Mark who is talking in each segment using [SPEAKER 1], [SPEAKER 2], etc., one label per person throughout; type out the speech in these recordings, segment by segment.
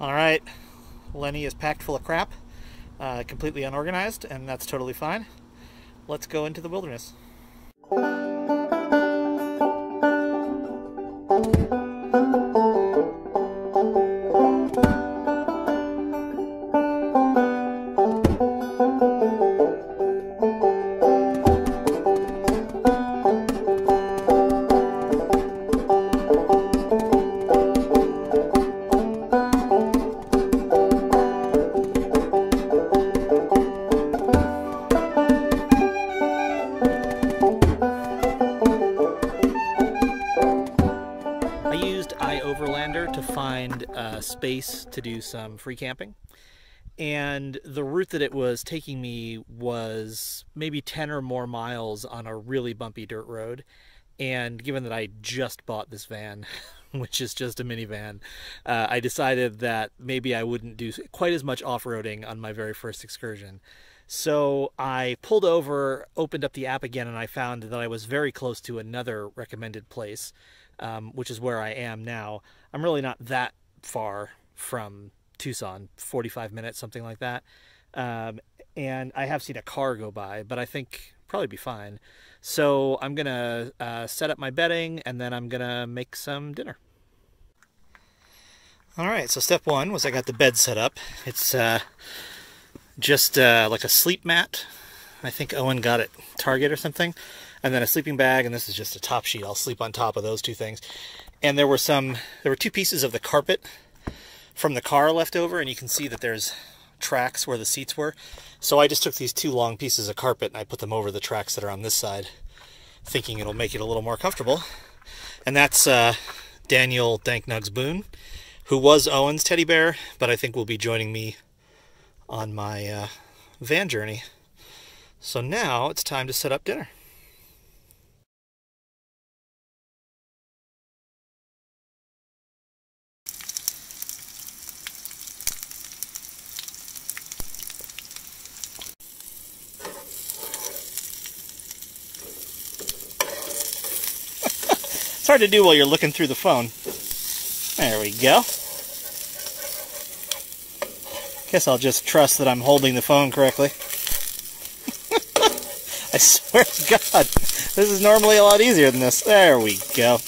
[SPEAKER 1] All right, Lenny is packed full of crap, uh, completely unorganized, and that's totally fine. Let's go into the wilderness. Space to do some free camping. And the route that it was taking me was maybe 10 or more miles on a really bumpy dirt road. And given that I just bought this van, which is just a minivan, uh, I decided that maybe I wouldn't do quite as much off roading on my very first excursion. So I pulled over, opened up the app again, and I found that I was very close to another recommended place, um, which is where I am now. I'm really not that far from Tucson, 45 minutes, something like that. Um, and I have seen a car go by, but I think probably be fine. So I'm gonna uh, set up my bedding, and then I'm gonna make some dinner. All right. So step one was I got the bed set up. It's uh, just uh, like a sleep mat. I think Owen got it Target or something. And then a sleeping bag, and this is just a top sheet. I'll sleep on top of those two things. And there were some, there were two pieces of the carpet from the car left over, and you can see that there's tracks where the seats were. So I just took these two long pieces of carpet and I put them over the tracks that are on this side, thinking it'll make it a little more comfortable. And that's uh, Daniel Danknugs Boone, who was Owen's teddy bear, but I think will be joining me on my uh, van journey. So now it's time to set up dinner. Hard to do while you're looking through the phone. There we go. Guess I'll just trust that I'm holding the phone correctly. I swear to God, this is normally a lot easier than this. There we go.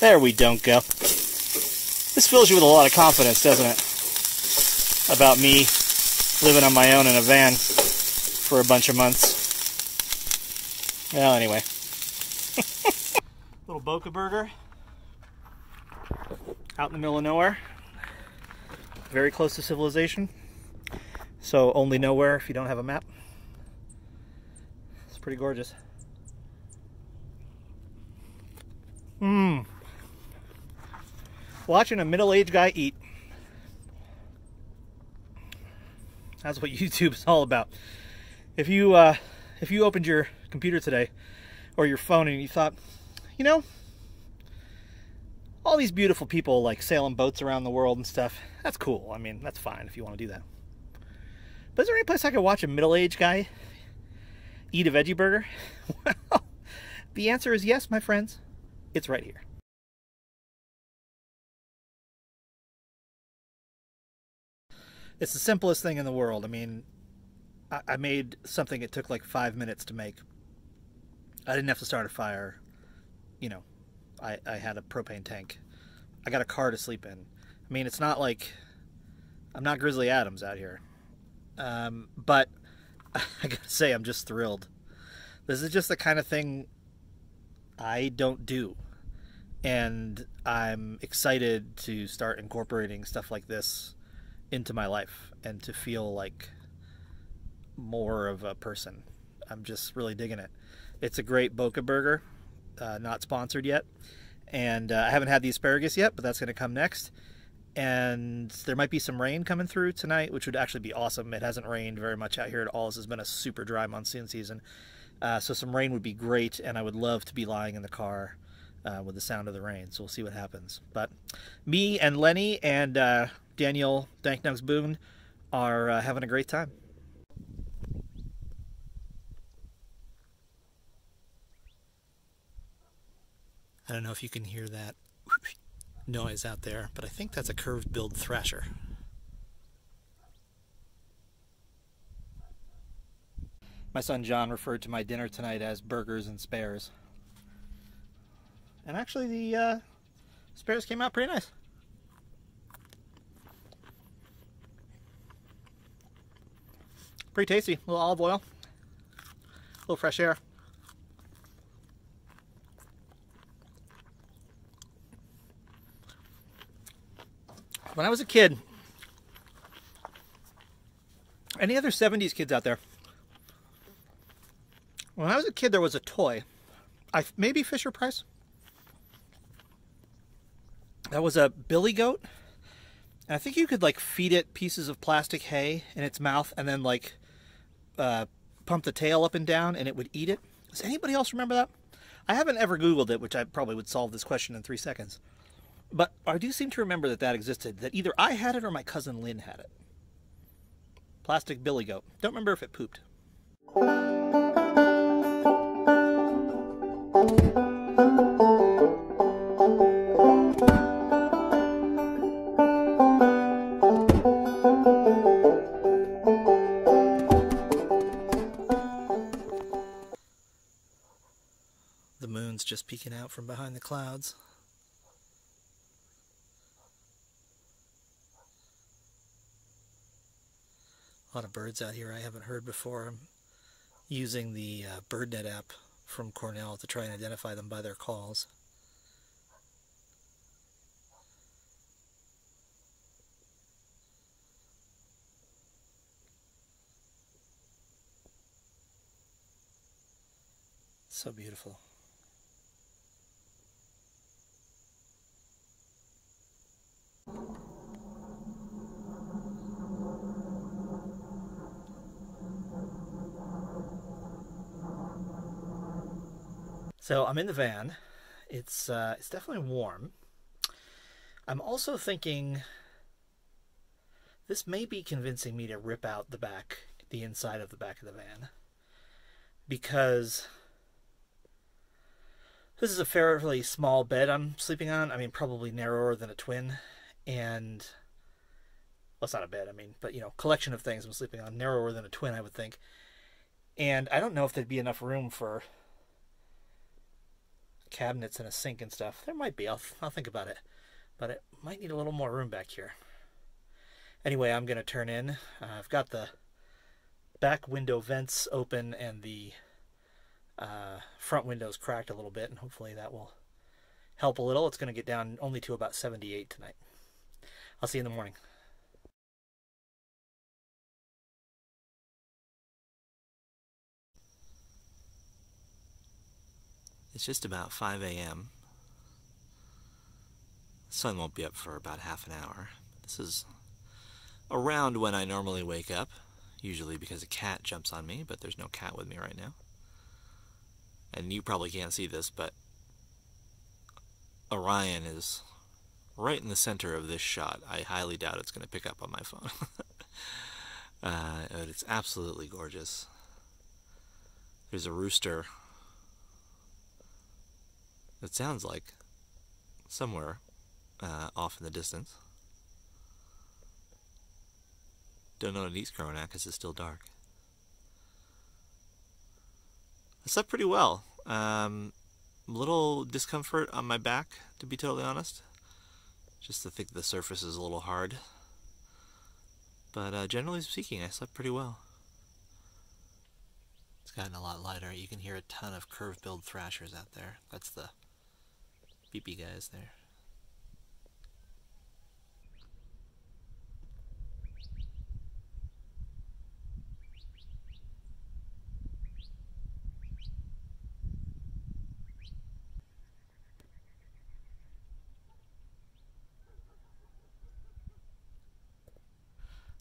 [SPEAKER 1] There we don't go. This fills you with a lot of confidence, doesn't it? About me living on my own in a van for a bunch of months. Well, anyway. Little Boca Burger out in the middle of nowhere. Very close to civilization. So only nowhere if you don't have a map. It's pretty gorgeous. Mmm. Watching a middle-aged guy eat. That's what YouTube is all about. If you uh, if you opened your computer today or your phone and you thought, you know, all these beautiful people like sailing boats around the world and stuff, that's cool. I mean, that's fine if you want to do that. But is there any place I could watch a middle-aged guy eat a veggie burger? well, the answer is yes, my friends. It's right here. It's the simplest thing in the world. I mean, I, I made something it took like five minutes to make. I didn't have to start a fire. You know, I, I had a propane tank. I got a car to sleep in. I mean, it's not like I'm not Grizzly Adams out here. Um, but I gotta say, I'm just thrilled. This is just the kind of thing I don't do. And I'm excited to start incorporating stuff like this into my life and to feel like more of a person. I'm just really digging it. It's a great Boca burger, uh, not sponsored yet. And uh, I haven't had the asparagus yet, but that's going to come next. And there might be some rain coming through tonight, which would actually be awesome. It hasn't rained very much out here at all. This has been a super dry monsoon season. Uh, so some rain would be great, and I would love to be lying in the car uh, with the sound of the rain. So we'll see what happens. But me and Lenny and uh, Daniel Danknugs Boone are uh, having a great time. I don't know if you can hear that noise out there, but I think that's a curve-billed thrasher. My son John referred to my dinner tonight as burgers and spares. And actually the uh, spares came out pretty nice. Pretty tasty, a little olive oil, a little fresh air. When I was a kid, any other 70s kids out there? When I was a kid, there was a toy. I maybe Fisher Price. That was a billy goat. And I think you could like feed it pieces of plastic hay in its mouth and then like uh, pump the tail up and down and it would eat it. Does anybody else remember that? I haven't ever Googled it, which I probably would solve this question in three seconds. But I do seem to remember that that existed, that either I had it or my cousin Lynn had it. Plastic billy goat. Don't remember if it pooped. The moon's just peeking out from behind the clouds. Birds out here I haven't heard before. I'm using the uh, BirdNet app from Cornell to try and identify them by their calls. So beautiful. So I'm in the van. It's uh, it's definitely warm. I'm also thinking this may be convincing me to rip out the back, the inside of the back of the van, because this is a fairly small bed I'm sleeping on. I mean, probably narrower than a twin, and well, it's not a bed. I mean, but you know, collection of things I'm sleeping on, narrower than a twin, I would think. And I don't know if there'd be enough room for cabinets and a sink and stuff. There might be. I'll, I'll think about it. But it might need a little more room back here. Anyway, I'm going to turn in. Uh, I've got the back window vents open and the uh, front windows cracked a little bit, and hopefully that will help a little. It's going to get down only to about 78 tonight. I'll see you in the morning. It's just about 5 a.m. The sun won't be up for about half an hour. This is around when I normally wake up, usually because a cat jumps on me, but there's no cat with me right now. And you probably can't see this, but Orion is right in the center of this shot. I highly doubt it's going to pick up on my phone. uh, but it's absolutely gorgeous. There's a rooster it sounds like somewhere uh, off in the distance. Don't know what he's crowing at because it's still dark. I slept pretty well. Um, little discomfort on my back, to be totally honest. Just to think the surface is a little hard. But uh, generally speaking, I slept pretty well. It's gotten a lot lighter. You can hear a ton of curve-billed thrashers out there. That's the beepy guys there.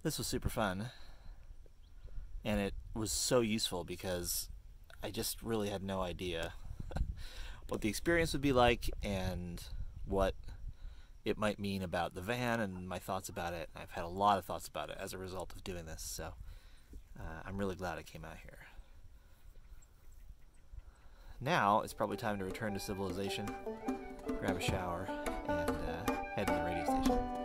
[SPEAKER 1] This was super fun. And it was so useful because I just really had no idea what the experience would be like and what it might mean about the van and my thoughts about it. I've had a lot of thoughts about it as a result of doing this, so uh, I'm really glad I came out here. Now it's probably time to return to civilization, grab a shower, and uh, head to the radio station.